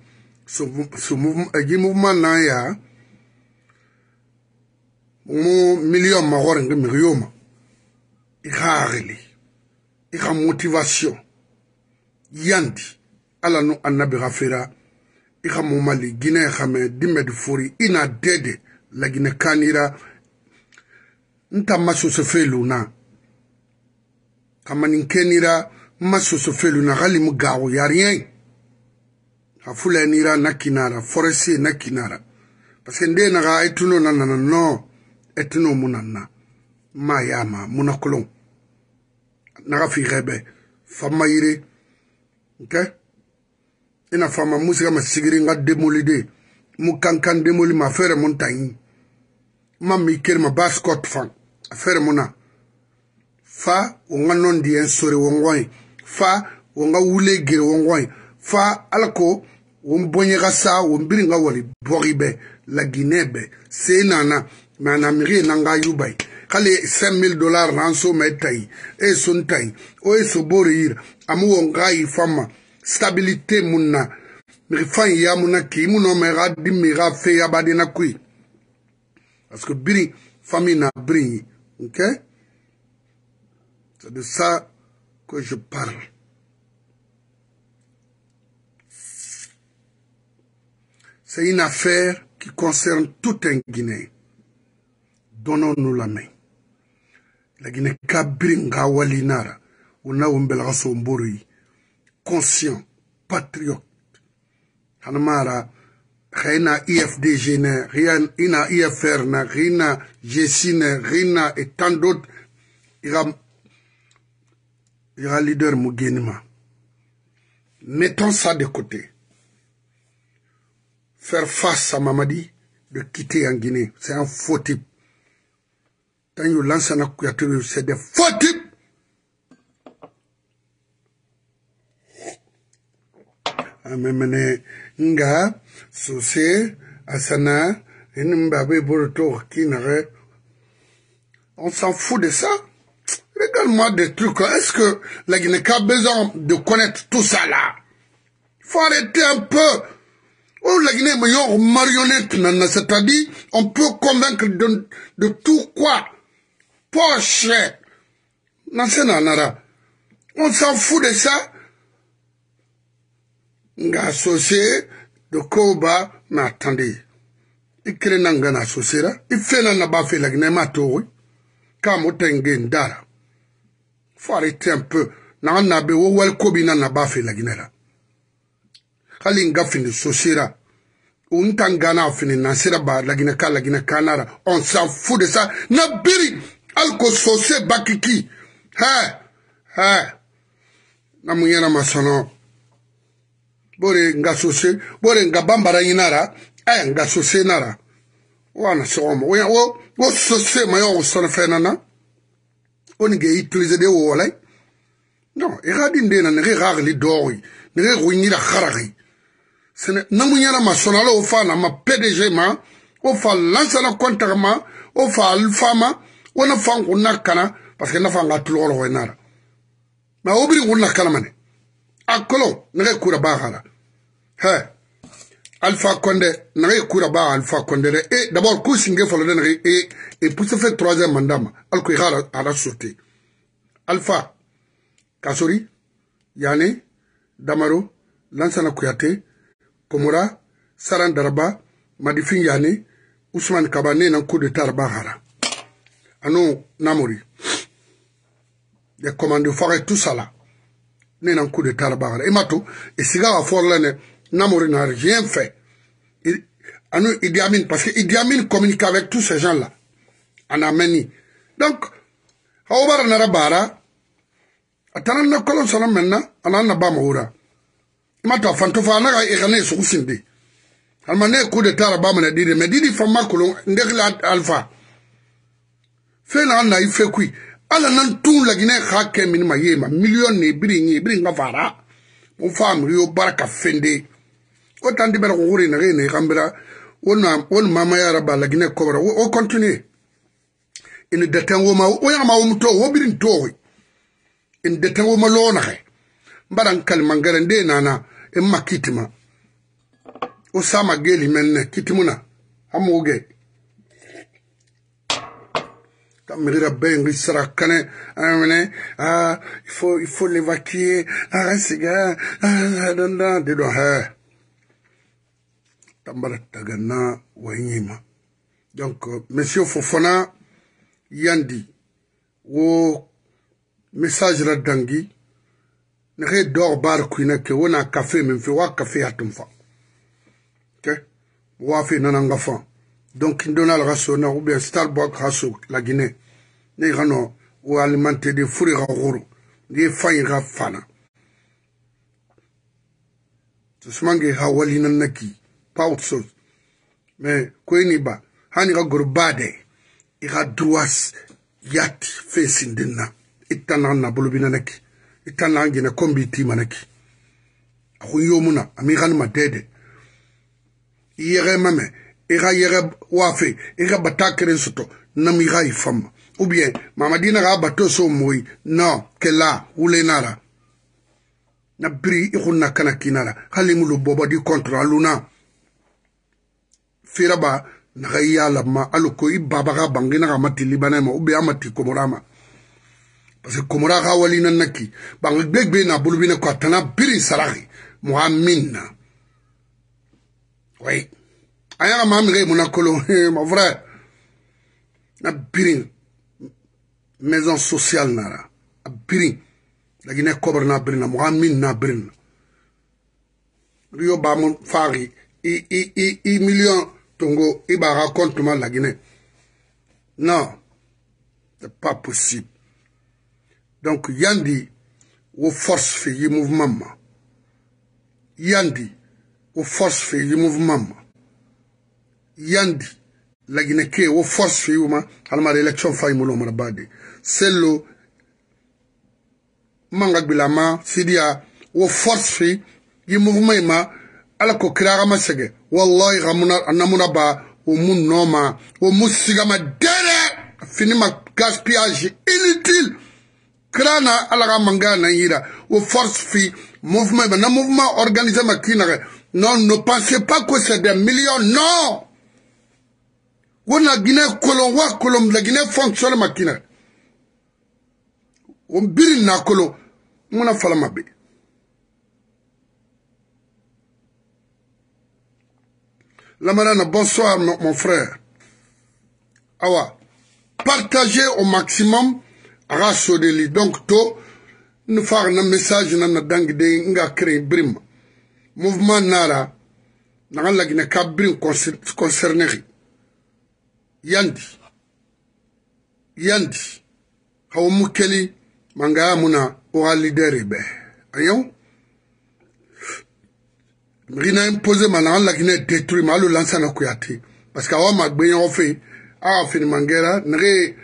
so so euh, mouvement na ya mo million ma gore ke mirioma e gagele e ga motivation yandi ala no annabi gafira e ga mo mali gine ga me dimed furi ina e dede la gine kanira nta masoso felu na kamani kenira masoso felu na gali mugawo ya rien ga fulenira na kinara forese na kinara parce que nde ga etuno na na no etino munanna ma yama munakolon naga fixebe famma yire nke ina fama musika ma sigiri nga demolide mu kankan demoli ma fere mun tayi ma mi keri ma ba scott fan a fere muna fa wo nga nondiyen sore wo ngoyi fa wo nga wule gere wo ngoyi fa ala ko wo n boɲega sa wo n biri nga wali bɔgi bɛ laginɛ bɛ see nana mɛ na miri ye n'an ka yuba ye k'ale ye cinq mille dollars la an so ma e ta ye e ye so n ta ye o ye so bo de yira a mu wɔn k'a yi fa ma stabilité mun na miri fa in y'a mun na k'i mun na mɛ k'a di mi k'a fe ya ba de na ko ye parce que biri famille na biri ye ok c'est de ça que je parle. C'est une affaire qui concerne tout un Guinéen. donnons-nous la main. Guinée Kabringa Walinara, Unaumbelaga Somborui, conscient, patriote. Hanamara, Rena IFDG Rena Rina IFR ne, Rina GC Rina et tant d'autres. Il y a leader Mugenima. Mettons ça de côté. Faire face à Mamadi de quitter en Guinée, c'est un faux type. Quand lance un accueil, c'est des faux types. On s'en fout de ça. Regarde-moi des trucs. Hein. Est-ce que la Guinée a besoin de connaître tout ça là? Faut arrêter un peu. Oh, la Guinée, marionnette, c'est-à-dire, on peut convaincre de, de tout quoi. poche nasena nara on s'en fout de ça nga associé de koba mais attendez i kelen na nga na associera i fena na ba fe lagina ma togoy ka mo tenge ndara faut arrêter un peu nanga na be wo wal kobi na na ba fe lagina la hali nga fini sosera un tangana fini nasira ba lagina ka lagina kanara on s'en fout de ça na biri hali ko sose bakiki he he na mu ɲɛna masɔnɔ bore nga sose bore nga bambara ɲina ra ɛ e, nga sose na ra wa na sɔgɔma wo wo sose ma yɔ sɔnɔ fɛn na na o ni ge utiliser de wɔlɛ non i ka di n den na ne ka hakili dɔɔni ne ka ko ɲira haraki sɛnɛ na mu ɲɛna masɔnɔ ala o fa na ma pdg ma o fa lansana kɔntak ma o fa alfa ma wana fan kunna kana paske na fan ga tulogoro ho enara ma obiri kunna kana mane akolo nage kura ba hala he alfa konde nage kura ba alfa konde re e d'abord ku singe folo de nage e e pour se faire troisième mandat al alko hala ala surti alfa kasori yani damaro lansana kuyate komora saran daraba madifin yani usman kabane na coup d'état ba hala anu namori de commande tout ça là mais nan coup de tarabara et mato e siga a for lene namori n'a rien fait il, anu idiamine parce que idiamine communique avec tous ces gens là en ameni donc au na bara atanan na kolon salam menna anan na ba mahura matou fanto fa na ga igane su kusinde almane coup de tarabara na didi mais didi famma kolon ndegla alpha fen an na i fekui ala nan tun laginɛ xa kɛ mini ma ye ma miliyɔn ne biri ye biri ka fara mo fa miri yo baara ka fende o tan di bɛra ko wore nage ne xanbira wo na wo ni mama yara ba laginɛ kɔbara o continue ini deten wo ma wo yama wo muto wo birin towe in deten wo ma lo naxe mbaran kalimangere nde nana e in ma kitima o sama geli men kitimuna amoge Tamri Rabin, il sera canin, ah, il faut, il faut l'évacuer, ah, c'est gars, ah, ah, non, non, dis donc, hein. Tambara Tagana, Wanyima. Donc, euh, monsieur Fofana, Yandi, wo, message la dangi, pas dor bar kuina ke wona café min fi wa café hatum fa. Ok? Wa fi nananga donc Donald raso ou bien starbuck raso la guinée ne gano ou alimenter de fourri en goro ni fayi fana tusmange hawali na naki pautso mais quoi ba hani ga gurbade i ga yat facing dinna itana na bulubina naki itana ngina kombi ti manaki yomuna? ami ganma dede yere mame i ka yɛgɛ waafe i ka bata kelen sɔtɔ nam i ka i fama ubiyɛn mamadina ka bato so moyi nɔ kɛla wulena ra na biri i kun na kana kina ra hali mulu bɔbɔ di kɔntɔra aluna firaba naga i y'a lamma hali ko i baba ka bangina ka mati libanɛ ma ubiyɛn a mati komora ma parce que komora ka walina naki bangi gbegbe na bolobinɛ ko a tana biri saraki mɔgɔ min na wayi a y'a ka maa min kɛ mun na kolon eh, ma fɔra na birin maison sociale nara a birin laginɛ kɔbɛri n'a birin na mɔgɔ min n'a birin na rio bamu fari i i i i million tongo i b'a ka compte ma laginɛ non c'est pas possible donc yandi wo force fɛ yi mouvement ma yandi wo force fɛ yi mouvement ma yandi la ke wo force alma halmara election faymulo mara bade sello manga bilama sidiya wo force fi yi mouvement ma ala ko ma masege wallahi gamuna anamuna ba wo mun noma dere fini ma gaspillage inutile krana ala manga na yira wo force fi mouvement ma na mouvement organisé ma kinare non ne pensez pas que c'est des millions non wona guinée kolon wa kolon la guinée fonctionne ma kina on biri na kolon muna falama be lamarana bonsoir mon frère awa partagez au maximum aga sodeli donc to ne far na message na na dangi de nga créer brim mouvement nara na la guinée kabrin concerné yandi yandi hawo mukeli mangaya muna owa lideri be ayo migina impose mana an lagina détruit ma alo lansana kuya te parce que awa ma gbe ɲɔgɔn fe awa fini mangɛra nege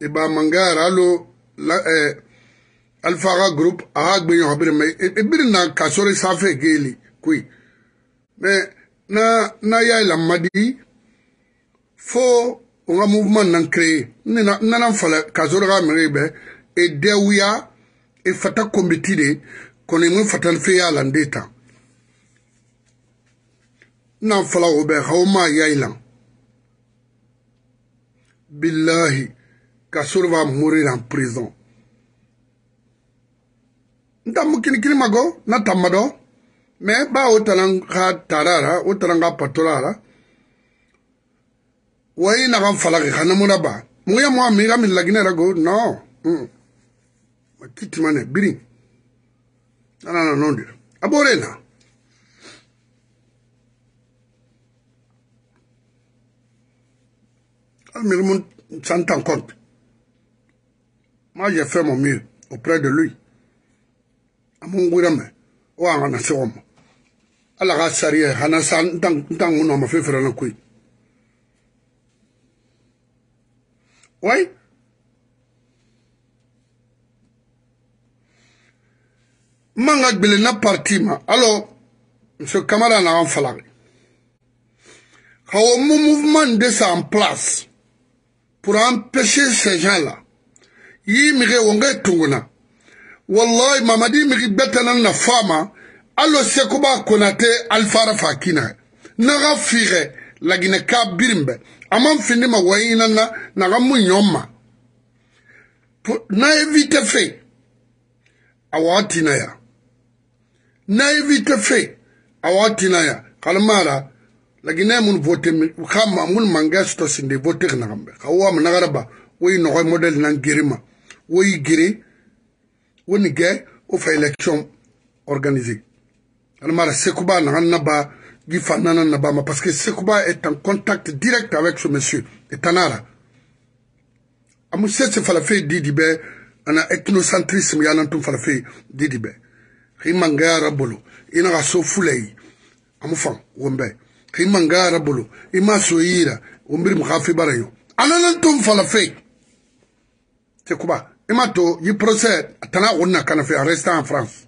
iba mangayara alo la, eh, alfa ka groupe aha gbe ɲɔgɔn biri ma ibiri e, e na kasori sanfɛ geeli koyi mais na na y'a yɛlɛmadi fo nga movement nan créé nena nana fala kazoro ga mere be e dewya e fata committee de kono mo fata fe ya lan data nan fala o be hawma yailan billahi kazoro va mourir en prison ntamu kinikini mago na tamado me ba o talan ka tarara o talan ka patorara wai na kan falaki kana muna ba mu ya mu ami kami lagina rago no mm kiti mane birin ana na nondi abore na almir mun santa en compte moi j'ai fait mon mieux auprès de lui amun o wa ngana sewom ala ga sariya hana san dang dang o ma fe fere na kuyi Oui. man ka gbele na parti ma alors monsieur kamara na an falare kawo mu mouvement de sa en place pour empêcher ces gens là yi mige wonga tunguna wallahi mamadi migi betana na fama alo sekuba konate alfara fakina na ga fire lagine ka birimbe a mfini fini ina na na ga nyoma na evite fe awati na ya na evite fe awati na ya kalamara lagine mun vote kama mun mangas to sinde vote na gambe kawa mun garaba woy nogoy model na ngirima woy giri woni ge o fa election organisé kalamara sekuba na ba du Fanana Nabama parce que Sekouba est en contact direct avec ce monsieur, et Tanara. Amoussé se falafé didibe, ana ethnocentrisme yalantum falafé didibe. Rimanga rabolo, inaga so fulei, amufan, wembe. Rimanga rabolo, ima soira, umbiri mkhafi barayo. Analantum falafé. Sekouba, ima to, yi procès, tana onna kanafe, resta en France.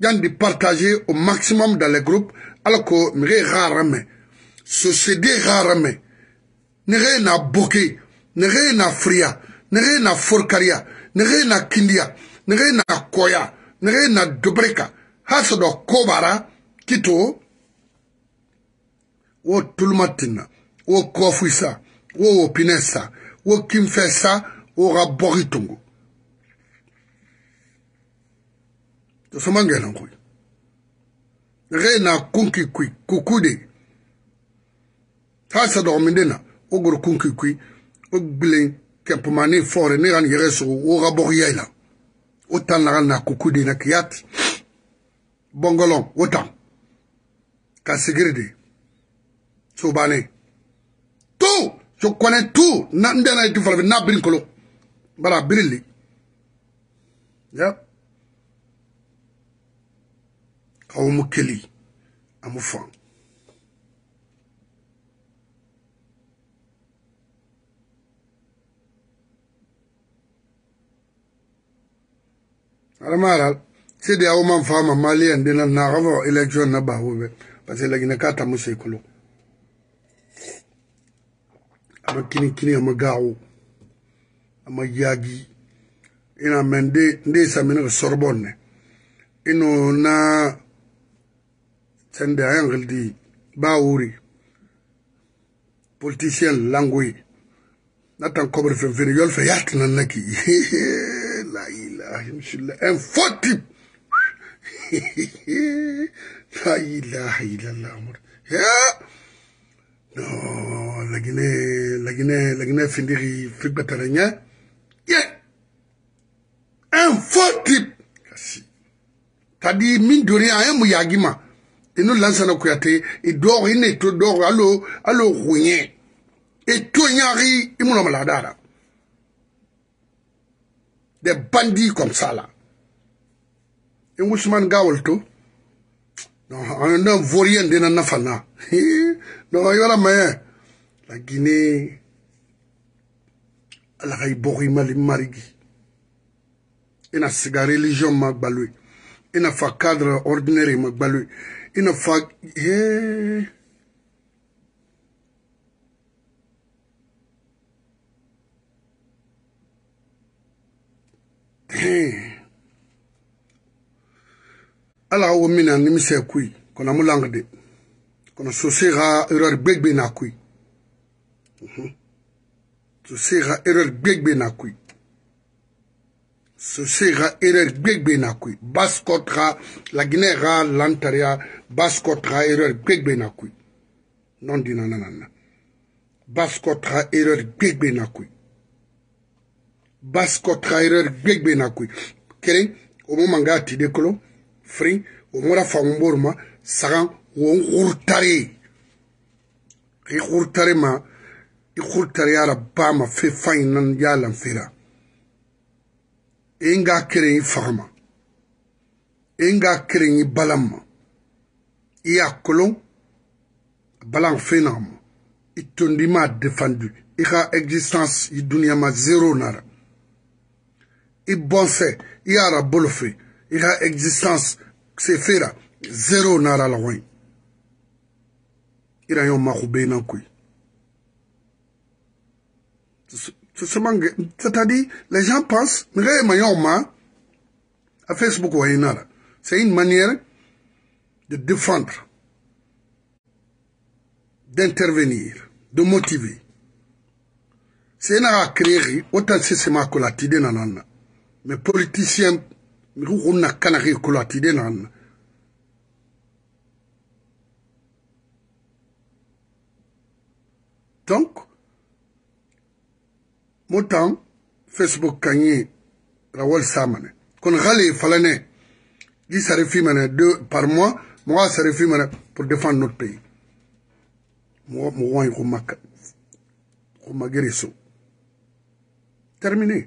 yan di partager au maximum dans les groupes alors que rarame rarement rarement société gara na boké na fria nege na forcaria na kindia nere na koya nege na dobreka le kobara kito wo tulumatina wo kofuisa wo opinesa wo kimfesa wo tosombangela nkulu re na kunki kwi kukude hasa dɔgɔmi de na o goro kunki kwi o gbilen kɛpumani fɔre ne ka nin yɛrɛ sogo o ka bɔgɔya la o tan na ka na kukude na kiyati bɔngɔlɔn o tan ka sigiri de so bannen to so kɔnɛ to na n dɛna ye tu farafin n'a biri kolo bari a biri le yɛ. Yeah. a wɔn keli a wɔfa aramara sidi a wɔn fa ma malian de na na ɔfɔ election na ba wo bɛ parce que lagina ka ta muso ikolo a kini kini a ma gawo a yagi ina mɛ nde de samina ka sɔrɔbɔ nɛ ino na. sẽn di baawuri politician langui na tan kobr fen fen yol fe yat nan naki la ilaha illallah en foti la ilaha illallah mur ya no lagine lagine lagine findiri fikbataranya ye en foti kasi tadi min duri ayam yagima eno lansana kuyate idoro ine to doro alo alo hunye eto nyari imuna maladara des bandits comme ça là et Ousmane Gawol to non on a vorien de e na fana non yola mais la Guinée ala kay bori mali marigi ina e siga religion ma gbalwe ina e fa cadre ordinaire ma gbalwe in a fuck yeah. Hey. ala awo mina nimisɛ kui kɔna mu lang de kɔna sose xa erreur gbegbe na kui mhm. sose xa erreur gbegbe na kui Ceci ra erreur gbegbe na kui. Baskot ra, la Guinée ra, l'Antaria, Baskot ra erreur gbegbe na kui. Non di nananana. Baskot ra erreur gbegbe na kui. Baskot ra erreur gbegbe na kui. Kere, omo manga ati dekolo, fri, omo ra famumbor ma, sagan, won hurtare. I hurtare ma, i hurtare ara ba ma fe fain nan yalan fira. i e nga keren i faga ma i e nga keren i balan ma i y'a kolon balan fɛn na ma i tondi m'a defendu i ka existence i duniya ma zero nara i bɔnsɛ i y'a ra bolo fɛ i ka existence se fera zero nara la wɔnyi i ra yɔn mako bɛ na koyi C'est-à-dire, les gens pensent, à Facebook, c'est une manière de défendre, d'intervenir, de motiver. C'est à créer autant c'est ma colatide nanana. Mais politiciens, on a canari colatide Donc, moo facebook kan la rawal samane kon hali falane di sare fimene deux par mois moi a sare pour défendre notre pays mo mo wañi ko makka ko magere terminé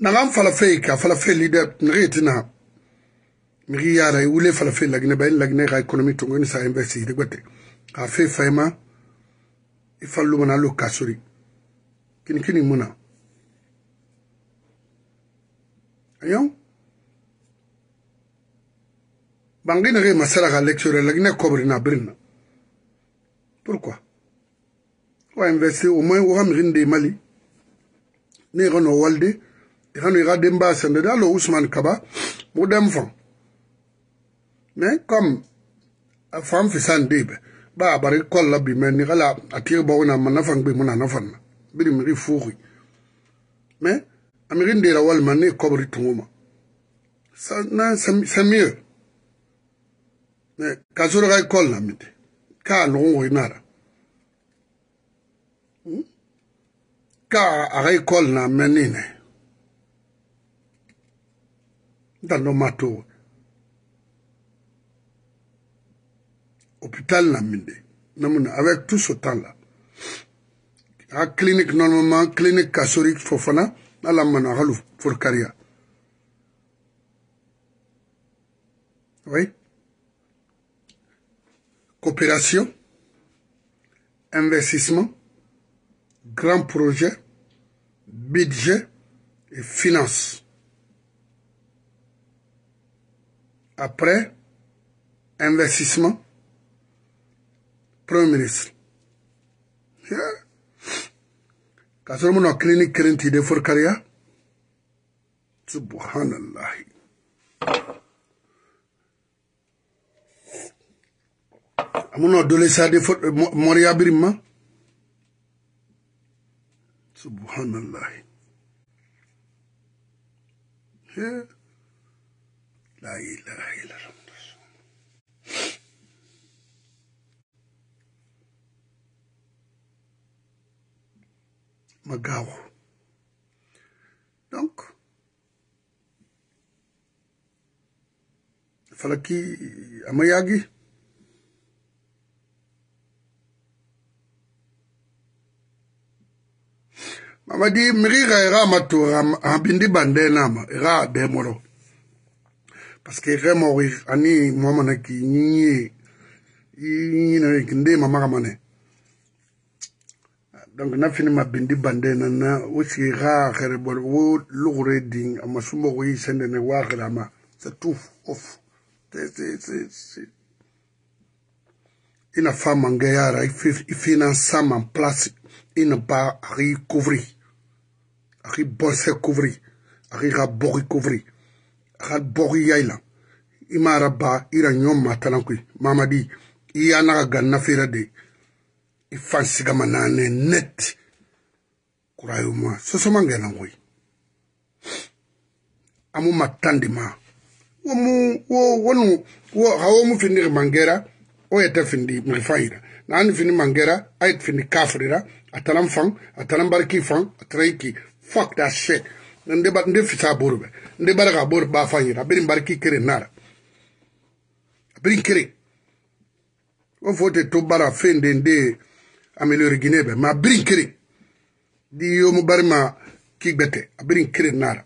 nanga n falafei ka falafei leader nege tina migi yara i e wule falafei lagine ba in lagine ka economy tongo ini e sa investi ide e gwate a fei faima i fallu mana lo kasuri kini kini muna ayo bangi nege masara ka lecture lagine kobri na birina pourquoi wa investi au moins waxa migi nde mali ne ga no walde hanu ga demba sende da lo Usman kaba mo dem fon men kom a fam fi san debe ba bari kol la bi men ni gala atir bo na man nafan bi mun nafan bi dim ri fuhi men amirin de la wal man ni kobri tuma sa na sam samir men kasur ga kol la mit ka no wo inara hmm? ka a ga kol na men ni ne nos matos hôpital avec tout ce temps là à clinique normalement clinique Fofana, à la mana pour oui coopération investissement grand projet budget et finances après investissement premier ministre Quand on a une clinique qui t'i de forikariya subhanallahi uh, a mun na dole sa de mɔriya biri ma subhanallahi yeah. La ilaha illallah. Magao. Donc, fala que a Mayagi Mamadi Mirira era matura, abindi bandena, era demoro. parceke ge mago ani mwamana ki nyinye inyina ki nde mamaka mane donc na fini mabindi bande nana wo sigi ga agere bol wo logore ding ama sumbo go isendene wo agere ama c'est tout off ina fa mange yara ifina sam en place ina ba agi couvri agi bose couvri agi ga bogi couvri a bogi yaila imara ba ira nyom matalan kui mamadi iya ga na fira de ifansi ga manane net kurayo ma so soso mangena ngoi amu matandi ma wo mu wo wonu wo hawo mu findi mangera o yete findi mrifaira nani findi mangera ait findi kafrira atalam fang atalam barki fang atraiki fuck that shit nde ba nde fita borbe nde bara bor ba fanyira da birin barki kere nara birin kere on fote to bara fende nde améliorer guinée be ma birin kere di yo mu bari ki gbete birin kere nara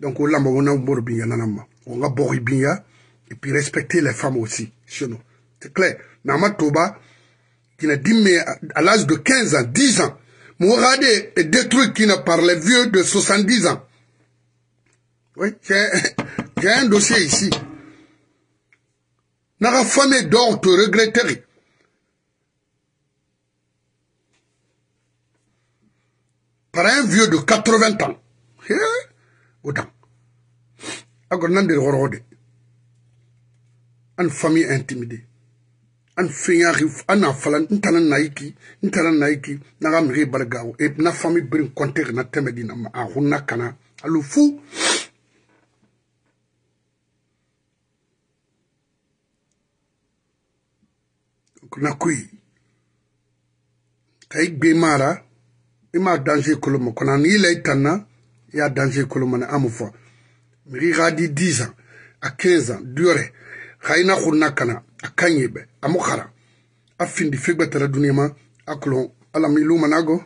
donc o lamba wona bor binya nanama o nga bori binya et puis respecter les femmes aussi chez nous c'est clair na ma toba qui n'a dit mais à l'âge de 15 ans 10 ans Mourade des trucs qui n'a par vieux de 70 ans oui, j'ai un dossier ici. Naga famille d'or te regretterai. Par un vieux de 80 ans. Autant. de Rorode. Une famille intimidée. Une fille arrive, une naïki, une naïki, naïki, une naïki. et na famille brin conter na temedina, a kana, à fou. kunakui ka i gbi maara i maa danse i kolo ni i la y'a danse i kolo ma ni an mu fɔ miri i k'a di ans a quinze ans duyɔrɛ ka i na kana a ka ɲi bɛ a mu a findi figbɛ tɛrɛ duniya ma a kolon ala mi lu mana go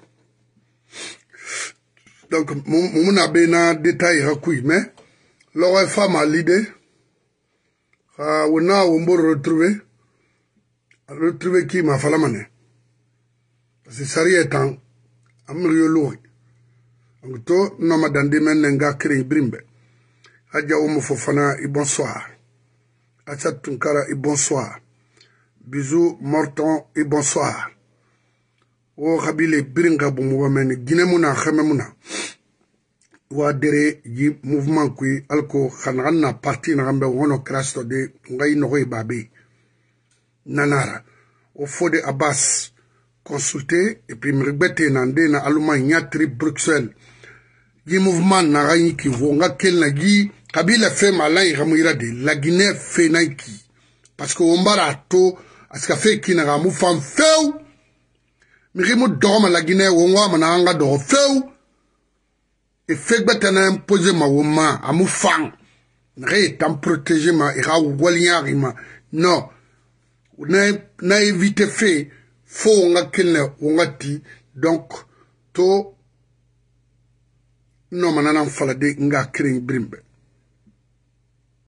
donc mu muna be na détail ha kui lide ka wo na retrouver retrouver qui ma falamane parce que sariya tan amriyo lugi donc to noma dandi men ne nga kere ibrimbe aja umu fofana i bonsoir acha tunkara i bonsoir bisu morton i bonsoir wo habile biringa bumuba men gine muna xeme muna wa dere ji mouvement kui alko xanaxan na parti naxan be wono crasto de ngai noxoy babe nanara o fode abbas consulté et puis mi gbe te na nde na allemagne ɲa tiri bruxelles gi mouvement naxa ɲi ki wo nga kel na gi kabila fe ma lan yigamu yira de la guinée fe nan ki parce que wo mbara to a sika fe ki naxa mu fan few mi xi mu doxoma la guinée wo ngo ama naxa nga doxo few e fe gbe te na imposé ma wo ma a mu fan naxa ye tan protégé ma i xa waliɲaxi ma non na ye vite fait fo wo ŋa kelinɛ wo ŋa ti donc to nɔ manana n falade n ga keren birin bɛ